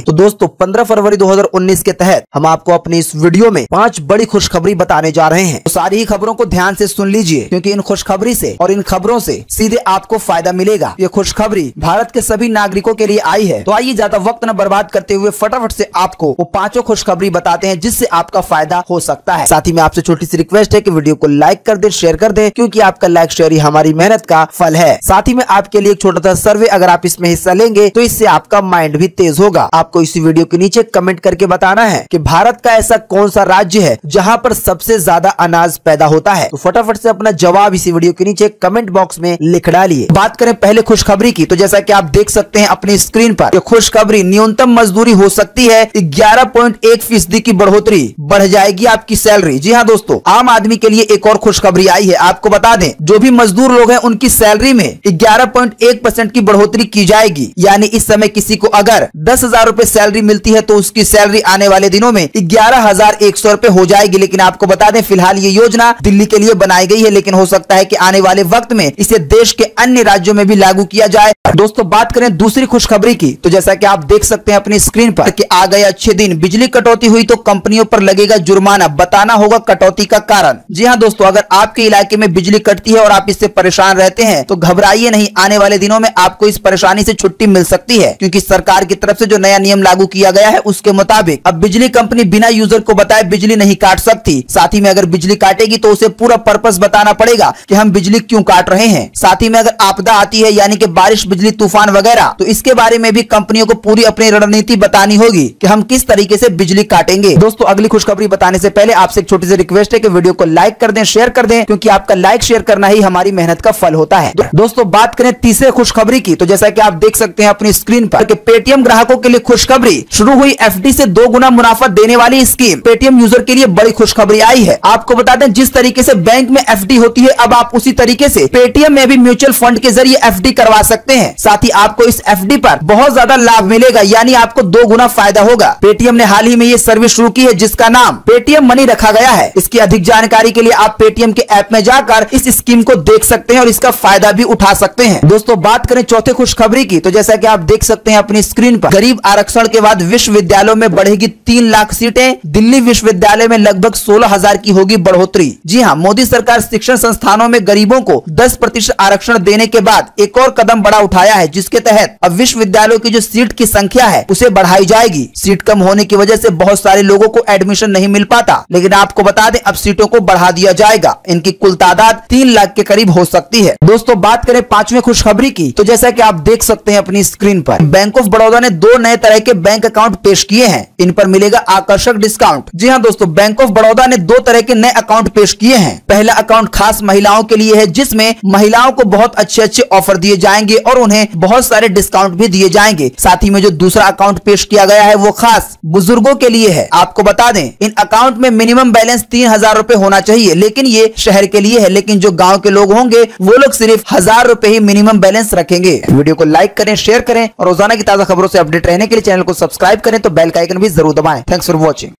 तो दोस्तों 15 फरवरी 2019 के तहत हम आपको अपनी इस वीडियो में पाँच बड़ी खुशखबरी बताने जा रहे हैं। तो सारी ही खबरों को ध्यान से सुन लीजिए, क्योंकि इन खुशखबरी से और इन खबरों से सीधे आपको फ़ायदा मिलेगा। ये खुशखबरी भारत के सभी नागरिकों के लिए आई है। तो आइए ज़्यादा वक्त न बर्बाद करते हुए फटाफट से आपको वो पाँचों खुशखबरी बताते हैं, जिससे आपका फ़ायदा हो सकता है। साथ ही में आपसे छोटी सी रिक्वेस्ट है की वीडियो को लाइक कर दे, शेयर कर दे, क्यूँकी आपका लाइक, शेयर ही हमारी मेहनत का फल है। साथ ही में आपके लिए एक छोटा सा सर्वे अगर आप इसमें हिस्सा लेंगे तो इससे आपका माइंड भी तेज होगा। आपको इसी वीडियो के नीचे कमेंट करके बताना है कि भारत का ऐसा कौन सा राज्य है जहाँ पर सबसे ज़्यादा अनाज पैदा होता है। तो फटाफट से अपना जवाब इसी वीडियो के नीचे कमेंट बॉक्स में लिख डालिए। बात करें पहले खुशखबरी की तो जैसा की आप देख सकते हैं अपनी स्क्रीन पर खुशखबरी न्यूनतम मजदूरी हो सकती है ग्यारह पॉइंट एक फ़ीसदी की बढ़ोतरी। बढ़ जाएगी आपकी सैलरी। जी हाँ दोस्तों, आम आदमी के लिए एक और खुशखबरी आई है, आपको बता दें, जो भी मजदूर लोग हैं, उनकी सैलरी में ग्यारह पॉइंट एक परसेंट की बढ़ोतरी की जाएगी। यानी इस समय किसी को अगर दस हज़ार रूपए सैलरी मिलती है तो उसकी सैलरी आने वाले दिनों में ग्यारह हज़ार एक सौ रूपए हो जाएगी। लेकिन आपको बता दें, फ़िलहाल ये योजना दिल्ली के लिए बनाई गई है, लेकिन हो सकता है कि आने वाले वक्त में इसे देश के अन्य राज्यों में भी लागू किया जाए। दोस्तों, बात करें दूसरी खुशखबरी की तो जैसा कि आप देख सकते हैं अपनी स्क्रीन पर कि आ गए अच्छे दिन। बिजली कटौती हुई तो कंपनियों पर लगेगा जुर्माना। बताना होगा कटौती का कारण। जी हाँ दोस्तों, अगर आपके इलाके में बिजली कटती है और आप इससे परेशान रहते हैं तो घबराइए नहीं। आने वाले दिनों में आपको इस परेशानी से छुट्टी मिल सकती है, क्योंकि सरकार की तरफ़ से जो नया नियम लागू किया गया है, उसके मुताबिक अब बिजली कंपनी बिना यूज़र को बताए बिजली नहीं काट सकती। साथ ही में अगर बिजली काटेगी तो उसे पूरा पर्पज बताना पड़ेगा कि हम बिजली क्यों काट रहे हैं। साथ ही में अगर आपदा आती है, यानी कि बारिश, बिजली, तूफ़ान वगैरह तो इसके बारे में भी कंपनियों को पूरी अपनी रणनीति बतानी होगी कि हम किस तरीके से बिजली काटेंगे। दोस्तों, अगली खुशखबरी बताने से पहले आपसे एक छोटी सी रिक्वेस्ट है कि वीडियो को लाइक कर दें, शेयर कर दें, क्योंकि आपका लाइक, शेयर करना ही हमारी मेहनत का फल होता है। दोस्तों, बात करें तीसरे खुशखबरी की तो जैसा कि आप देख सकते हैं अपनी स्क्रीन पर पेटीएम ग्राहकों के लिए खुशखबरी। शुरू हुई एफडी से दो गुना मुनाफा देने वाली स्कीम पेटीएम यूज़र के लिए बड़ी खुशखबरी आई है। आपको बता दें जिस तरीके से बैंक में एफडी होती है, अब आप उसी तरीके से पेटीएम में भी म्यूचुअल फंड के ज़रिए एफडी करवा सकते हैं। साथ ही आपको इस एफडी पर बहुत ज़्यादा लाभ मिलेगा, यानी आपको दो गुना फ़ायदा होगा। पेटीएम ने हाल ही में ये सर्विस शुरू की है, जिसका नाम पेटीएम मनी रखा गया है। इसकी अधिक जानकारी के लिए आप पेटीएम के ऐप में जाकर इस स्कीम को देख सकते हैं और इसका फ़ायदा भी उठा सकते हैं। दोस्तों, बात करें चौथे खुशखबरी की तो जैसा कि आप देख सकते हैं अपनी स्क्रीन पर। गरीब आरक्षण के बाद विश्वविद्यालयों में बढ़ेगी तीन लाख सीटें। दिल्ली विश्वविद्यालय में लगभग सोलह हज़ार की होगी बढ़ोतरी। जी हाँ मोदी सरकार शिक्षण संस्थानों में गरीबों को दस प्रतिशत आरक्षण देने के बाद एक और कदम बड़ा उठाया है, जिसके तहत अब विश्वविद्यालयों की जो सीट की संख्या है, उसे बढ़ाई जाएगी। सीट कम होने की वजह से बहुत सारे लोगों को एडमिशन नहीं मिल पाता, लेकिन आपको बता दें, अब सीटों को बढ़ा दिया जाएगा। इनकी कुल तादाद तीन लाख के करीब हो सकती है। दोस्तों, बात करें पाँचवें खुशखबरी की तो जैसा की आप देख सकते हैं अपनी स्क्रीन पर, बैंक ऑफ़ बड़ौदा ने दो नए तरह के बैंक अकाउंट पेश किए हैं। इन पर मिलेगा आकर्षक डिस्काउंट जी हाँ दोस्तों बैंक ऑफ़ बड़ौदा ने दो तरह के नए अकाउंट पेश किए हैं। पहला अकाउंट खास महिलाओं के लिए है, जिसमें महिलाओं को बहुत अच्छे अच्छे ऑफ़र दिए जाएँगे और उन्हें बहुत सारे डिस्काउंट भी दिए जाएँगे। साथ ही में जो दूसरा अकाउंट पेश किया गया है, वो खास बुज़ुर्गों के लिए है। आपको बता दें, इन अकाउंट में मिनिमम बैलेंस तीन हज़ार रूपए होना चाहिए, लेकिन ये शहर के लिए है, लेकिन जो गाँव के लोग होंगे, वो लोग सिर्फ़ हज़ार रूपए ही मिनिमम बैलेंस रखेंगे। वीडियो को लाइक करें शेयर करें और रोज़ाना की ताज़ा खबरों से अपडेट रहने के लिए चैनल को सब्सक्राइब करें तो बेल का आइकन भी ज़रूर दबाएँ। Thanks for watching